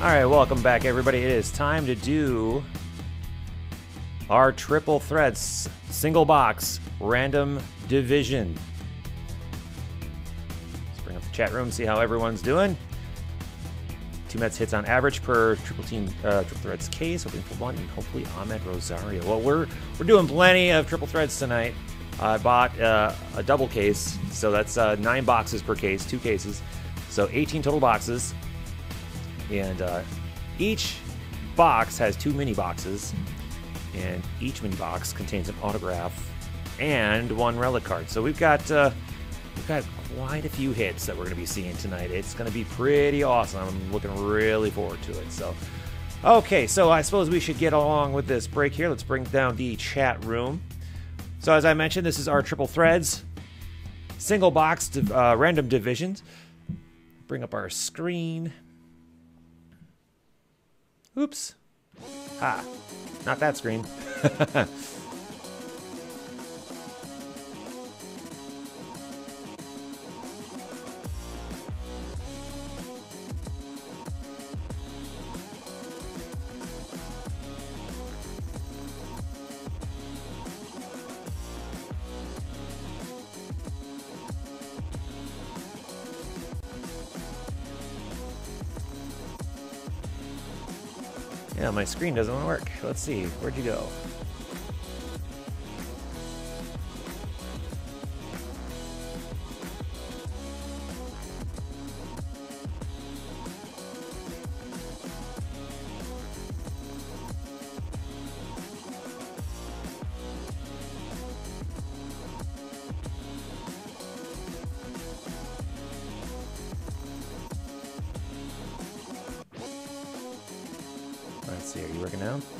All right, welcome back, everybody. It is time to do our triple threads single box random division. Let's bring up the chat room, see how everyone's doing. Two Mets hits on average per triple team uh, triple threads case. Hoping for one, and hopefully Amed Rosario. Well, we're we're doing plenty of triple threads tonight. I bought uh, a double case, so that's uh, nine boxes per case, two cases, so 18 total boxes. And uh, each box has two mini boxes, and each mini box contains an autograph and one relic card. So we've got uh, we've got quite a few hits that we're going to be seeing tonight. It's going to be pretty awesome. I'm looking really forward to it. So, okay, so I suppose we should get along with this break here. Let's bring down the chat room. So as I mentioned, this is our triple threads, single box, uh, random divisions. Bring up our screen. Oops. Ah, not that screen. Yeah, my screen doesn't want to work. Let's see, where'd you go?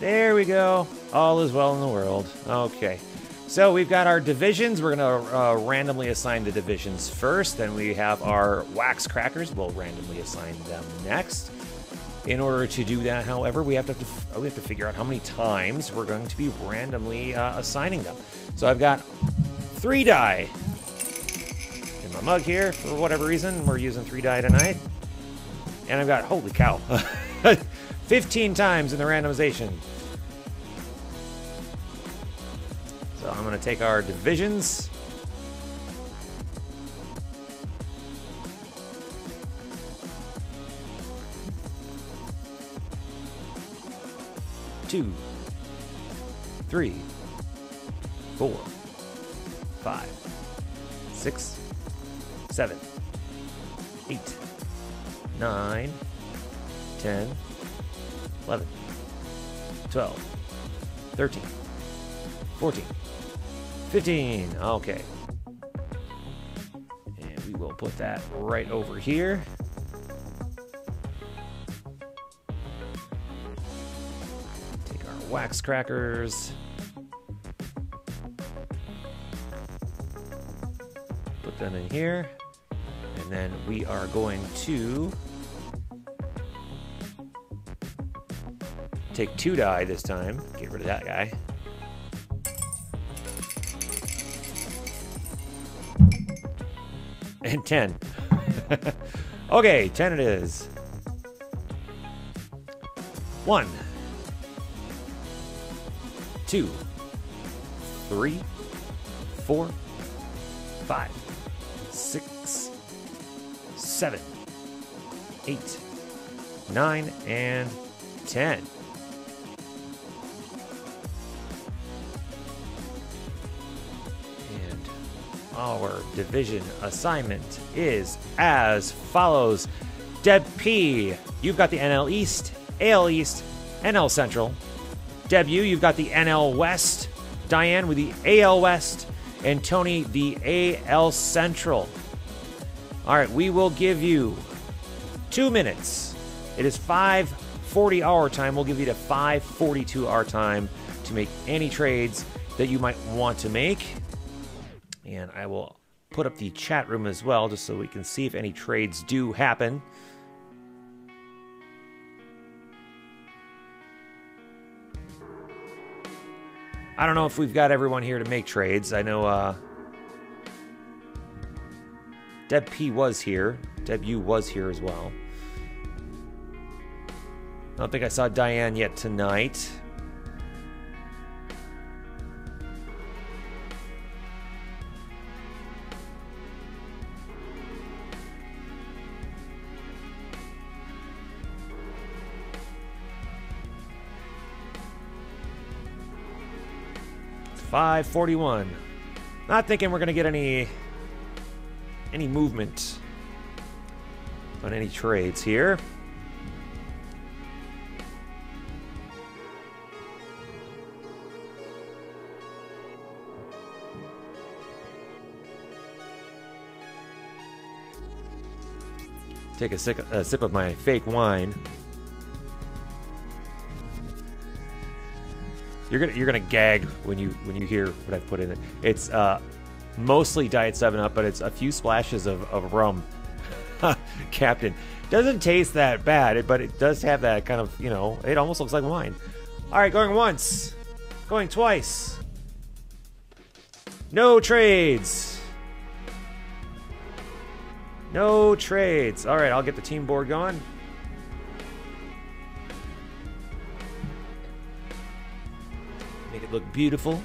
There we go. All is well in the world. Okay. So we've got our divisions. We're going to uh, randomly assign the divisions first. Then we have our wax crackers. We'll randomly assign them next. In order to do that, however, we have to, we have to figure out how many times we're going to be randomly uh, assigning them. So I've got three die in my mug here. For whatever reason, we're using three die tonight. And I've got, holy cow, 15 times in the randomization. So I'm going to take our divisions. Two, three, four, five, six, seven, eight, nine, ten, 11, 12, 13, 14, 15. Okay. And we will put that right over here. Take our wax crackers. Put them in here. And then we are going to take two die this time. Get rid of that guy. And 10. okay, 10 it is. One, two, three, four, five, six, seven, eight, nine, and 10. Our division assignment is as follows. Deb P, you've got the NL East, AL East, NL Central. Deb U, you've got the NL West. Diane with the AL West. And Tony, the AL Central. All right, we will give you two minutes. It is 5:40 our time. We'll give you to 5:42 our time to make any trades that you might want to make. And I will put up the chat room as well, just so we can see if any trades do happen. I don't know if we've got everyone here to make trades. I know uh, Deb P was here. Deb U was here as well. I don't think I saw Diane yet tonight. Five forty-one. Not thinking we're gonna get any any movement on any trades here. Take a, sick, a sip of my fake wine. You're gonna you're gonna gag when you when you hear what I've put in it. It's uh, mostly Diet Seven Up, but it's a few splashes of, of rum. Captain doesn't taste that bad, but it does have that kind of you know. It almost looks like wine. All right, going once, going twice. No trades. No trades. All right, I'll get the team board going. Look beautiful.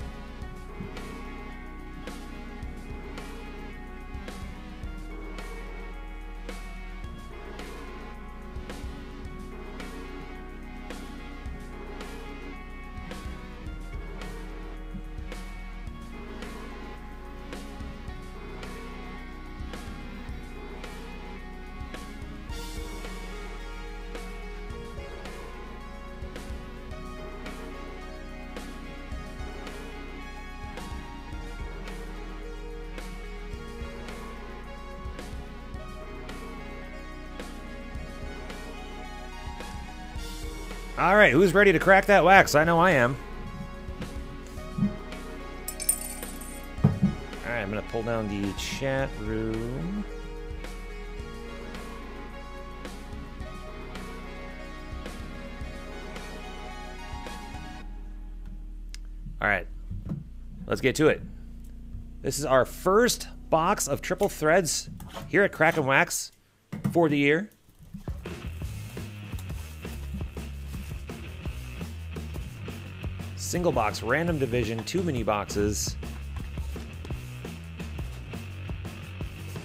All right, who's ready to crack that wax? I know I am. All right, I'm going to pull down the chat room. All right, let's get to it. This is our first box of triple threads here at Crackin Wax for the year. Single box, random division, two mini boxes,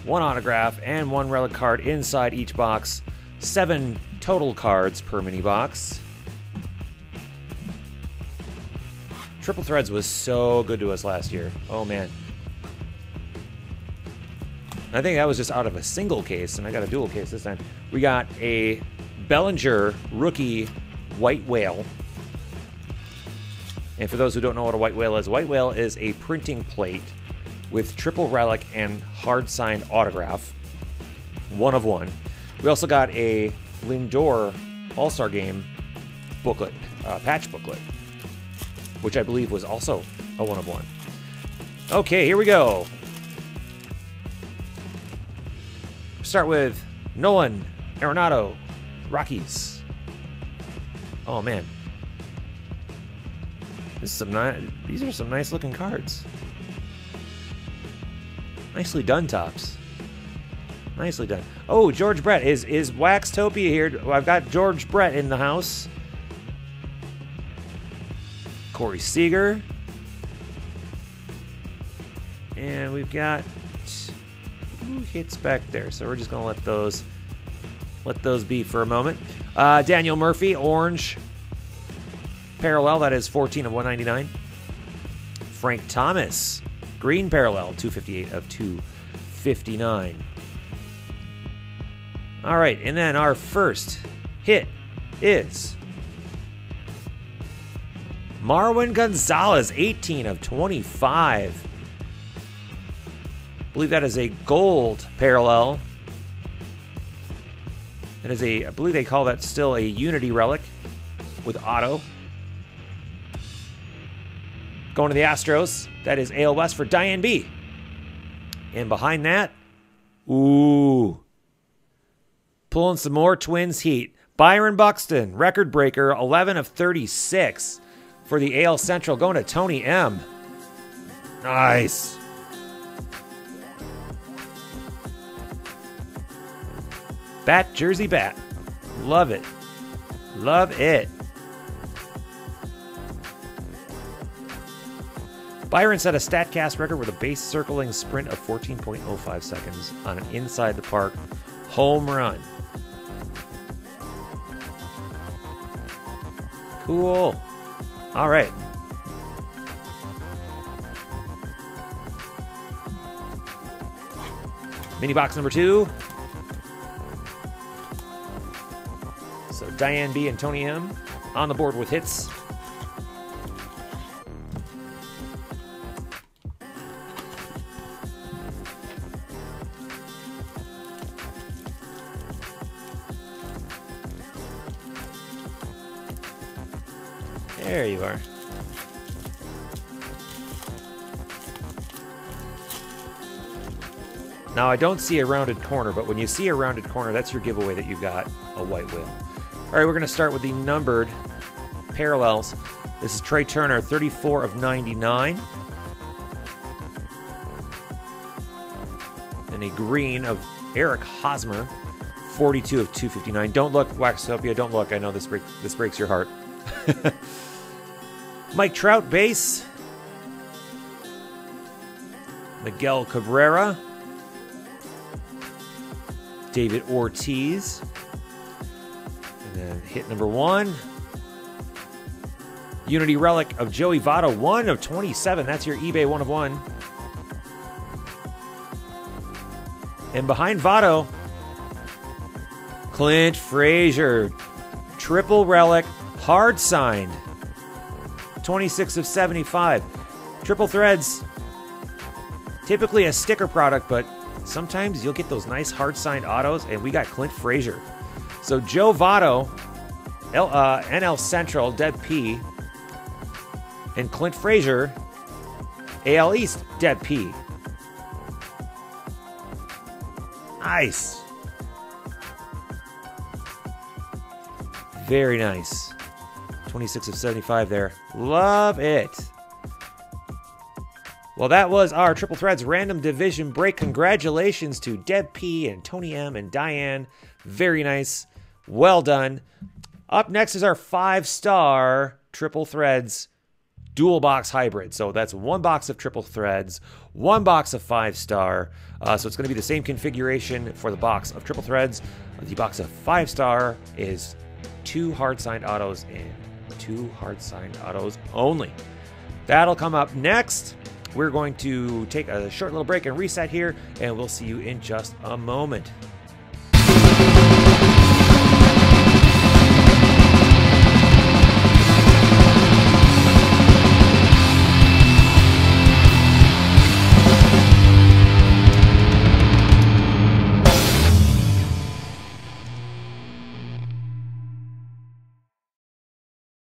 one autograph, and one relic card inside each box. Seven total cards per mini box. Triple Threads was so good to us last year. Oh man. I think that was just out of a single case, and I got a dual case this time. We got a Bellinger rookie white whale and for those who don't know what a white whale is, a white whale is a printing plate with triple relic and hard signed autograph. One of one. We also got a Lindor All Star Game booklet, uh, patch booklet, which I believe was also a one of one. Okay, here we go. Start with Nolan Arenado, Rockies. Oh man, this is some. These are some nice looking cards. Nicely done, Topps. Nicely done. Oh, George Brett is is Waxtopia here. I've got George Brett in the house. Corey Seager. And we've got two hits back there, so we're just gonna let those let those be for a moment. Uh, Daniel Murphy, orange parallel, that is 14 of 199. Frank Thomas, green parallel, 258 of 259. All right, and then our first hit is Marwin Gonzalez, 18 of 25. I believe that is a gold parallel. That is a, I believe they call that still a Unity relic with auto. Going to the Astros, that is AL West for Diane B. And behind that, ooh, pulling some more Twins heat. Byron Buxton, record breaker, 11 of 36 for the AL Central, going to Tony M. Nice. Bat, Jersey Bat. Love it. Love it. Byron set a StatCast record with a base circling sprint of 14.05 seconds on an inside the park home run. Cool. All right. Mini box number two. So Diane B and Tony M on the board with hits. There you are. Now, I don't see a rounded corner, but when you see a rounded corner, that's your giveaway that you've got a white whale. All right, we're going to start with the numbered parallels. This is Trea Turner, 34 of 99. And a green of Eric Hosmer, 42 of 259. Don't look, Waxtopia, don't look. I know this, break, this breaks your heart. Mike Trout, base. Miguel Cabrera. David Ortiz. And then hit number one. Unity Relic of Joey Votto, 1 of 27. That's your eBay 1 of 1. And behind Votto, Clint Frazier, triple relic, hard signed. 26 of 75. Triple threads, typically a sticker product, but sometimes you'll get those nice hard signed autos, and we got Clint Frazier. So Joe Votto, L, uh, NL Central, Deb P, and Clint Frazier, AL East, Deb P. Nice. Very nice. 26 of 75 there. Love it. Well, that was our Triple Threads random division break. Congratulations to Deb P and Tony M and Diane. Very nice. Well done. Up next is our five star Triple Threads dual box hybrid. So that's one box of triple threads, one box of five star. Uh, so it's going to be the same configuration for the box of triple threads. The box of five star is two hard signed autos and two hard signed autos only. That'll come up next. We're going to take a short little break and reset here, and we'll see you in just a moment.